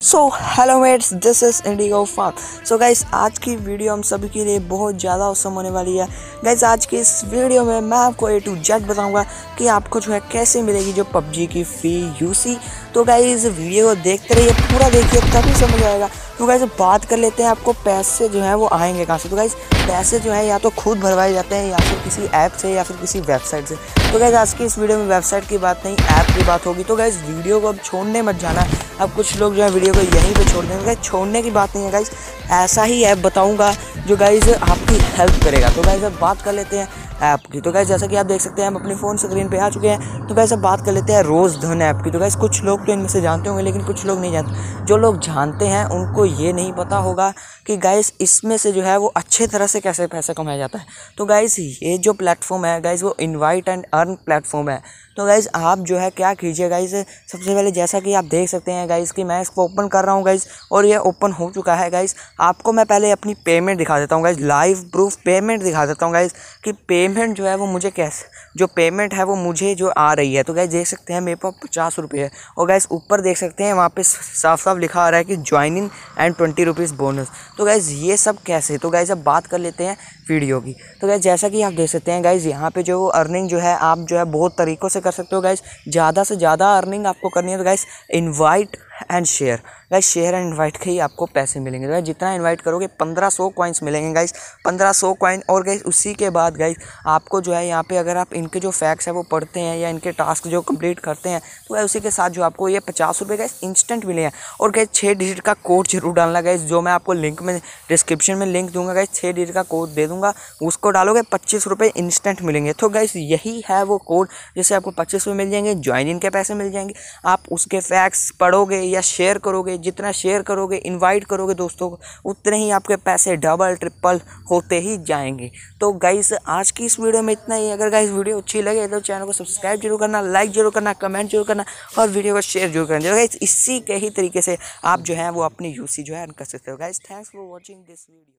So hello mates this is Indigo farm so guys आज की video हम सभी के लिए बहुत ज़्यादा औसम होने वाली है। गाइस आज की इस वीडियो में मैं आपको ए टू जेड बताऊँगा कि आपको जो है कैसे मिलेगी जो पबजी की फ्री यूसी तो गाइस वीडियो को देखते रहिए, पूरा देखिए, तभी समझ आएगा। तो गाइस बात कर लेते हैं आपको पैसे जो है वो आएँगे कहाँ से। तो गाइस पैसे जो है या तो खुद भरवाए जाते हैं या फिर किसी ऐप से या फिर किसी वेबसाइट से। तो गाइस आज की इस वीडियो में वेबसाइट की बात नहीं ऐप की बात होगी। तो गाइस वीडियो को अब छोड़ने मत जाना। अब कुछ लोग जो है वीडियो को यहीं पे छोड़ देंगे। छोड़ने की बात नहीं है गाइज़ ऐसा ही ऐप बताऊँगा जो गाइज़ आपकी हेल्प करेगा। तो गाइज़ अब बात कर लेते हैं ऐप की। तो गैस जैसा कि आप देख सकते हैं, हम अपने फ़ोन स्क्रीन पे आ चुके हैं। तो अब बात कर लेते हैं रोज़ धन ऐप की। तो गैस कुछ लोग तो इनमें से जानते होंगे, लेकिन कुछ लोग नहीं जानते। जो लोग जानते हैं, उनको ये नहीं पता होगा कि गाइज़ इसमें से जो है, वो अच्छे तरह से कैसे पैसा कमाया जाता है। तो गाइज़ ये जो प्लेटफॉर्म है गाइज़ वो इन्वाइट एंड अर्न प्लेटफॉर्म है। तो गाइज़ आप जो है, क्या कीजिए गाइज़ सबसे पहले जैसा कि आप देख सकते हैं गाइज़ कि मैं इसको ओपन कर रहा हूँ गाइज़ और ये ओपन हो चुका है गाइज़ आपको मैं पहले अपनी पेमेंट दिखा देता हूँ गाइज़ लाइव प्रूफ पेमेंट दिखा देता हूँ गाइज़ कि पेमेंट जो है वो मुझे कैसे, जो पेमेंट है वो मुझे जो आ रही है। तो गाइज़ देख सकते हैं मेरे पास पचास रुपये है। और गाइज़ ऊपर देख सकते हैं, वहाँ पे साफ़ साफ़ लिखा आ रहा है कि joining and twenty rupees bonus तो गाइज़ ये सब कैसे? तो गाइज़ अब बात कर लेते हैं वीडियो की। तो गैस जैसा कि आप देख सकते हैं गाइज़ यहाँ पे जो अर्निंग जो है, आप जो है बहुत तरीक़ों से कर सकते हो गाइज़ ज़्यादा से ज़्यादा अर्निंग आपको करनी है। तो guys invite and share guys share and invite के ही आपको पैसे मिलेंगे। गाइस जितना इनवाइट करोगे, पंद्रह सौ कॉइन्स मिलेंगे गाइस पंद्रह सौ कॉइन और गाइस उसी के बाद गाइस आपको जो है यहाँ पे अगर आप इनके जो फैक्ट्स है, वो पढ़ते हैं या इनके टास्क जो कंप्लीट करते हैं तो गाइस उसी के साथ जो आपको ये पचास रुपये गाइस इंस्टेंट मिले हैं। और गाइस छः डिजिट का कोड ज़रूर डालना गाइस जो मैं आपको लिंक में डिस्क्रिप्शन में लिंक दूँगा गाइस छः डिजिट का कोड दे दूँगा, उसको डालोगे, पच्चीस रुपये इंस्टेंट मिलेंगे। तो गाइस यही है वो कोड जिससे आपको पच्चीस रुपये मिल जाएँगे ज्वाइन इन के पैसे मिल जाएँगे। आप उसके फैक्ट्स पढ़ोगे या शेयर करोगे, जितना शेयर करोगे इनवाइट करोगे दोस्तों को उतने ही आपके पैसे डबल ट्रिपल होते ही जाएँगे। तो गाइस आज की इस वीडियो में इतना ही। अगर गाइस वीडियो अच्छी लगे तो चैनल को सब्सक्राइब ज़रूर करना लाइक ज़रूर करना कमेंट ज़रूर करना और वीडियो को शेयर ज़रूर करना। गाइस इसी के ही तरीके से आप जो है, वो अपनी यूसी जो है कर सकते हो। Guys thanks for watching this video